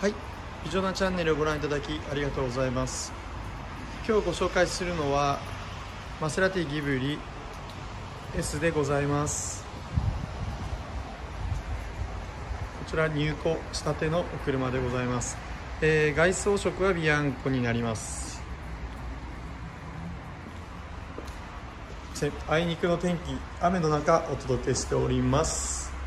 はい。ビジョナチャンネルをご覧いただきありがとうございます。今日ご紹介するのはマセラティギブリ S でございます。こちら入庫したてのお車でございます、えー、外装色はビアンコになります。あいにくの天気雨の中お届けしております。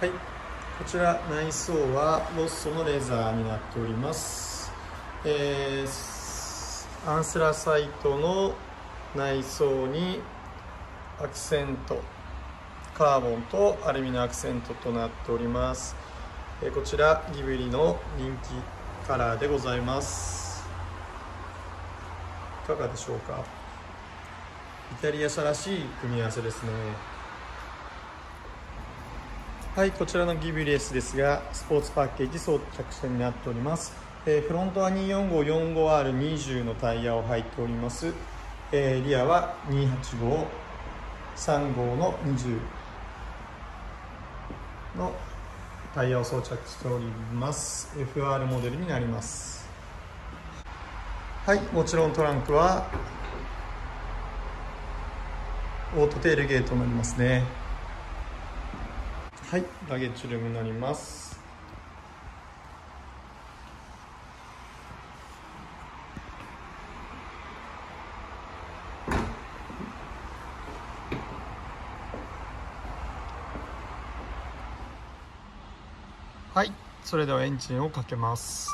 はい。こちら内装はロッソのレザーになっております、えー、アンスラサイトの内装にアクセントカーボンとアルミのアクセントとなっております、えー、こちらギブリの人気カラーでございます。いかがでしょうか？イタリア車らしい組み合わせですね。はいこちらのギビレスですがスポーツパッケージ装着車になっております、えー、フロントは 24545R20 のタイヤを入っております、えー、リアは28535の20のタイヤを装着しております。FR モデルになります。はいもちろんトランクはオートテールゲートになりますね。はいラゲッジルームになります。はいそれではエンジンをかけます。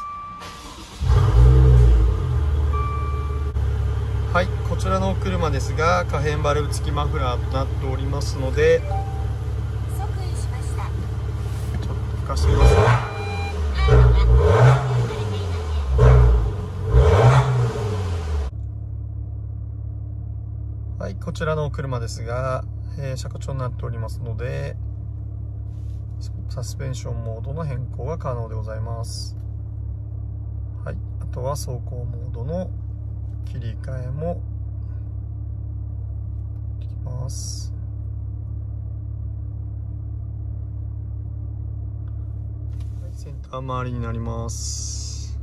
はいこちらのお車ですが可変バルブ付きマフラーとなっておりますのでかしてみますはいこちらの車ですが、えー、車庫調になっておりますのでサスペンションモードの変更が可能でございます。はいあとは走行モードの切り替えもできます。センター周りになります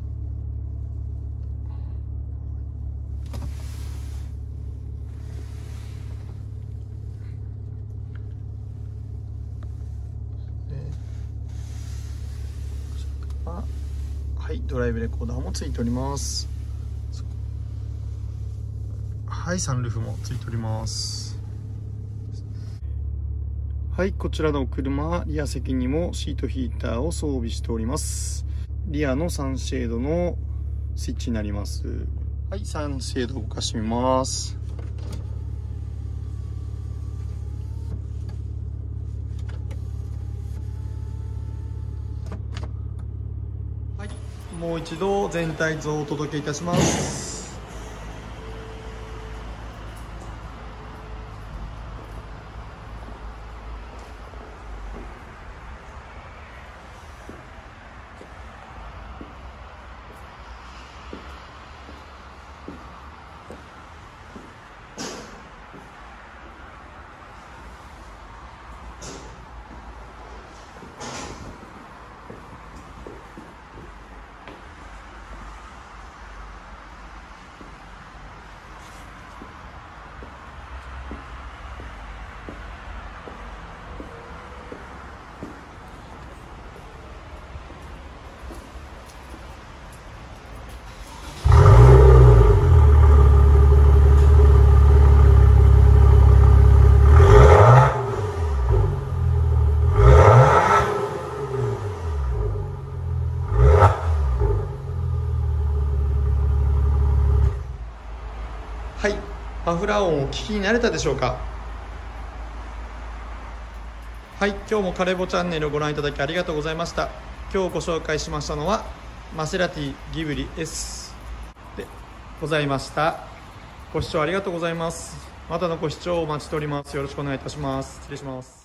はいドライブレコーダーもついております。はいサンルーフもついております。はいこちらの車はリア席にもシートヒーターを装備しております。リアのサンシェードのスイッチになります。はいサンシェード動かしてみます。はいもう一度全体像をお届けいたしますはいマフラー音を聞きになれたでしょうか？はい今日もカレボチャンネルをご覧いただきありがとうございました。今日ご紹介しましたのはマセラティギブリ S でございました。ご視聴ありがとうございます。またのご視聴お待ちしております。よろしくお願いいたします。失礼します。